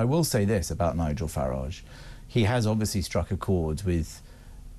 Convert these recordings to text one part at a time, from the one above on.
I will say this about Nigel Farage. He has obviously struck a chord with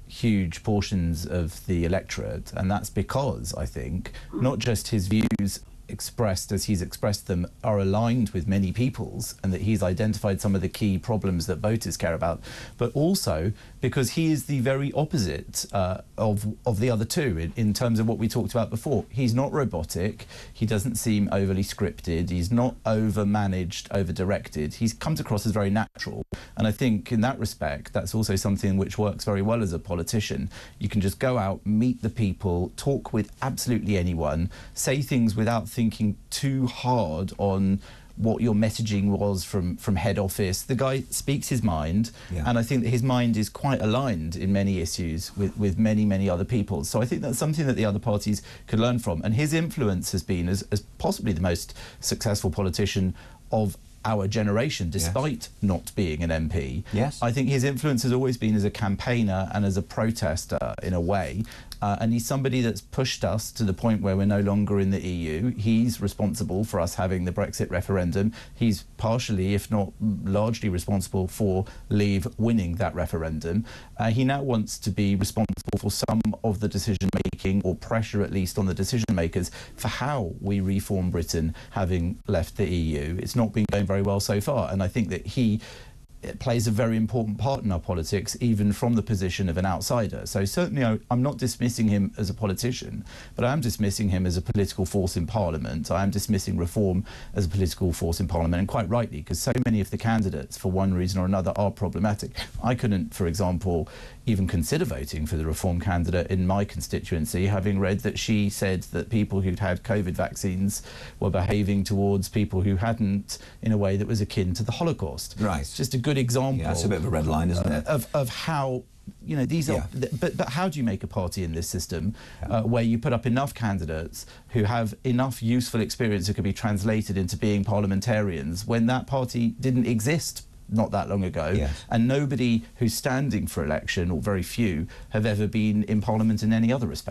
huge portions of the electorate, and that's because, I think, not just his views expressed as he's expressed them are aligned with many people's and that he's identified some of the key problems that voters care about, but also because he is the very opposite uh, of, of the other two in, in terms of what we talked about before. He's not robotic, he doesn't seem overly scripted, he's not over managed, over directed. He comes across as very natural. And I think in that respect, that's also something which works very well as a politician. You can just go out, meet the people, talk with absolutely anyone, say things without thinking thinking too hard on what your messaging was from from head office. The guy speaks his mind, yeah. and I think that his mind is quite aligned in many issues with, with many many other people. So I think that's something that the other parties could learn from. And his influence has been as, as possibly the most successful politician of our generation, despite yes. not being an MP. Yes. I think his influence has always been as a campaigner and as a protester in a way. Uh, and he's somebody that's pushed us to the point where we're no longer in the EU. He's responsible for us having the Brexit referendum. He's partially, if not largely, responsible for Leave winning that referendum. Uh, he now wants to be responsible for some of the decision making, or pressure at least on the decision makers, for how we reform Britain having left the EU. It's not been going very well so far, and I think that he it plays a very important part in our politics, even from the position of an outsider. So certainly I, am not dismissing him as a politician, but I am dismissing him as a political force in Parliament. I am dismissing reform as a political force in Parliament, and quite rightly, because so many of the candidates, for one reason or another, are problematic. I couldn't, for example, even consider voting for the reform candidate in my constituency, having read that she said that people who'd had COVID vaccines were behaving towards people who hadn't in a way that was akin to the Holocaust. Right. It's just a good example. Yeah, it's a bit of a red line, isn't it? Of, of how you know these are but but how do you make a party in this system yeah. uh, where you put up enough candidates who have enough useful experience that could be translated into being parliamentarians when that party didn't exist not that long ago yes. and nobody who's standing for election or very few have ever been in parliament in any other respect